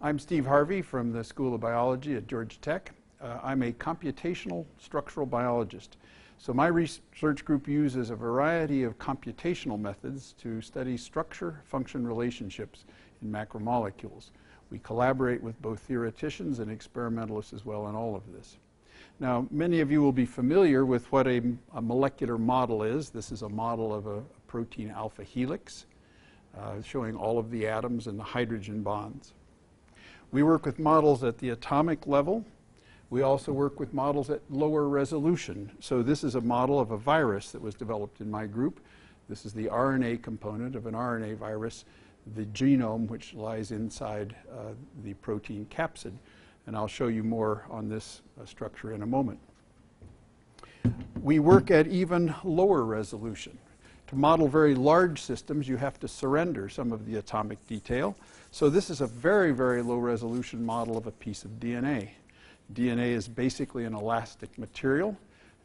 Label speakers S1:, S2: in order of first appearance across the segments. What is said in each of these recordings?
S1: I'm Steve Harvey from the School of Biology at Georgia Tech. Uh, I'm a computational structural biologist. So my research group uses a variety of computational methods to study structure-function relationships in macromolecules. We collaborate with both theoreticians and experimentalists as well in all of this. Now, many of you will be familiar with what a, a molecular model is. This is a model of a, protein alpha helix, uh, showing all of the atoms and the hydrogen bonds. We work with models at the atomic level. We also work with models at lower resolution. So this is a model of a virus that was developed in my group. This is the RNA component of an RNA virus, the genome which lies inside uh, the protein capsid. And I'll show you more on this uh, structure in a moment. We work at even lower resolution. To model very large systems, you have to surrender some of the atomic detail. So this is a very, very low resolution model of a piece of DNA. DNA is basically an elastic material,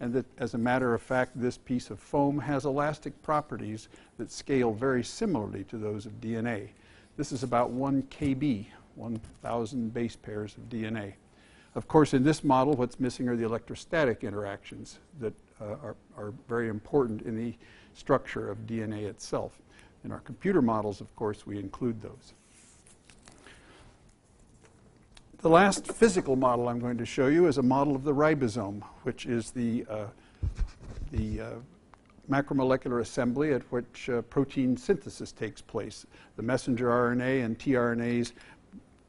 S1: and that as a matter of fact, this piece of foam has elastic properties that scale very similarly to those of DNA. This is about 1 kb, 1,000 base pairs of DNA. Of course, in this model, what's missing are the electrostatic interactions that uh, are, are very important in the structure of DNA itself. In our computer models, of course, we include those. The last physical model I'm going to show you is a model of the ribosome, which is the, uh, the uh, macromolecular assembly at which uh, protein synthesis takes place. The messenger RNA and tRNAs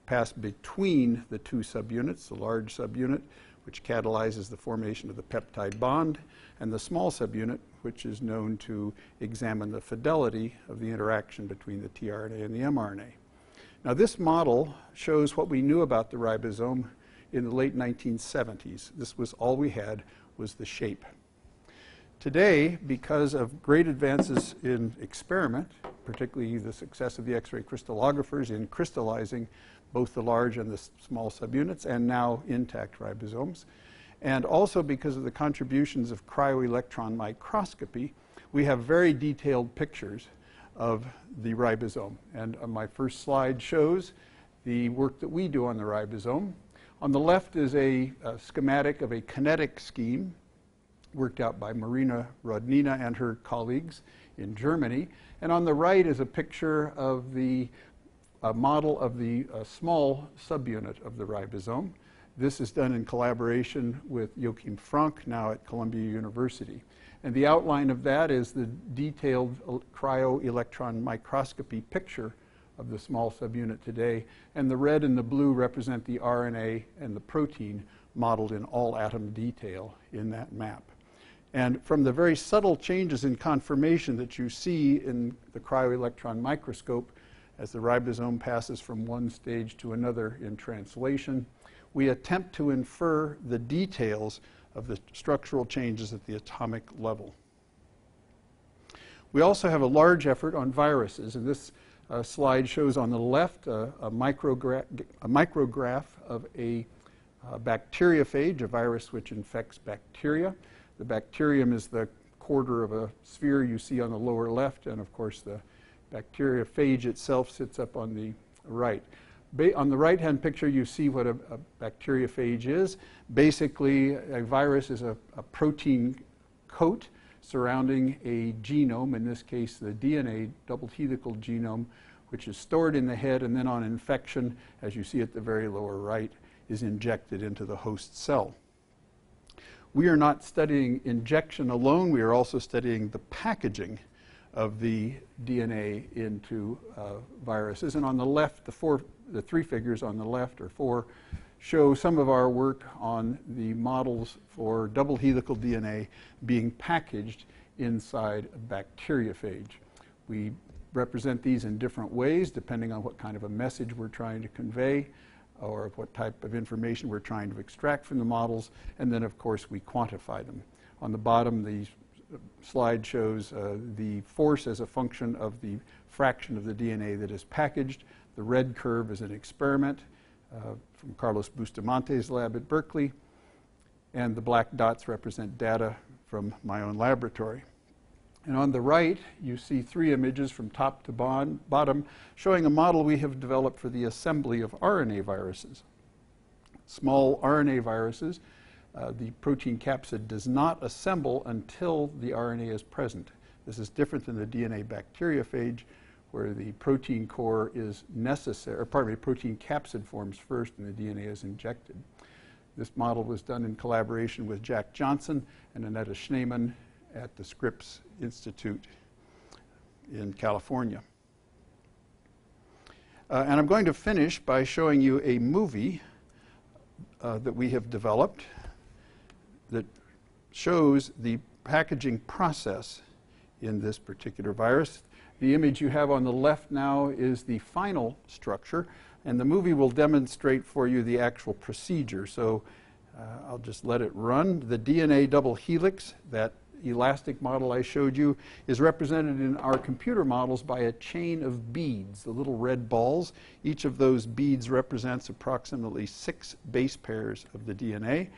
S1: pass between the two subunits, the large subunit, which catalyzes the formation of the peptide bond, and the small subunit, which is known to examine the fidelity of the interaction between the tRNA and the mRNA. Now, this model shows what we knew about the ribosome in the late 1970s. This was all we had was the shape. Today, because of great advances in experiment, particularly the success of the X-ray crystallographers in crystallizing both the large and the small subunits, and now intact ribosomes. And also because of the contributions of cryo-electron microscopy, we have very detailed pictures of the ribosome. And uh, my first slide shows the work that we do on the ribosome. On the left is a, a schematic of a kinetic scheme worked out by Marina Rodnina and her colleagues in Germany. And on the right is a picture of the a model of the uh, small subunit of the ribosome. This is done in collaboration with Joachim Frank, now at Columbia University. And the outline of that is the detailed cryo-electron microscopy picture of the small subunit today. And the red and the blue represent the RNA and the protein modeled in all atom detail in that map. And from the very subtle changes in conformation that you see in the cryo-electron microscope, as the ribosome passes from one stage to another in translation. We attempt to infer the details of the structural changes at the atomic level. We also have a large effort on viruses, and this uh, slide shows on the left uh, a, microgra a, micrograph of a uh, bacteriophage, a virus which infects bacteria. The bacterium is the quarter of a sphere you see on the lower left, and of course the Bacteriophage itself sits up on the right. Ba on the right-hand picture, you see what a, a, bacteriophage is. Basically, a virus is a, a, protein coat surrounding a genome, in this case the DNA double helical genome, which is stored in the head and then on infection, as you see at the very lower right, is injected into the host cell. We are not studying injection alone, we are also studying the packaging of the DNA into uh, viruses. And on the left, the, four, the three figures on the left or four show some of our work on the models for double helical DNA being packaged inside a bacteriophage. We represent these in different ways depending on what kind of a message we're trying to convey or what type of information we're trying to extract from the models. And then, of course, we quantify them. On the bottom, these slide shows uh, the force as a function of the fraction of the DNA that is packaged. The red curve is an experiment uh, from Carlos Bustamante's lab at Berkeley, and the black dots represent data from my own laboratory. And on the right, you see three images from top to bon- bottom showing a model we have developed for the assembly of RNA viruses. Small RNA viruses, uh, the protein capsid does not assemble until the RNA is present. This is different than the DNA bacteriophage, where the protein core is necessary, or pardon me, protein capsid forms first and the DNA is injected. This model was done in collaboration with Jack Johnson and Annette Schneemann at the Scripps Institute in California. Uh, and I'm going to finish by showing you a movie uh, that we have developed that shows the packaging process in this particular virus. The image you have on the left now is the final structure, and the movie will demonstrate for you the actual procedure. So uh, I'll just let it run. The DNA double helix, that elastic model I showed you, is represented in our computer models by a chain of beads, the little red balls. Each of those beads represents approximately six base pairs of the DNA.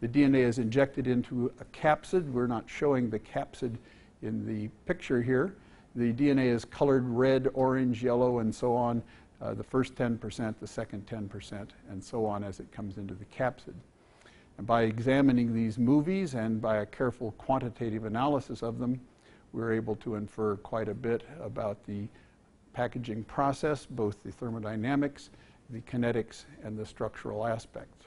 S1: The DNA is injected into a capsid. We're not showing the capsid in the picture here. The DNA is colored red, orange, yellow, and so on. Uh, the first 10%, the second 10%, and so on as it comes into the capsid. And by examining these movies and by a careful quantitative analysis of them, we're able to infer quite a bit about the packaging process, both the thermodynamics, the kinetics, and the structural aspects.